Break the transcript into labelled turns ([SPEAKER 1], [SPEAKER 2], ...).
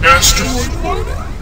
[SPEAKER 1] Asteroid mining?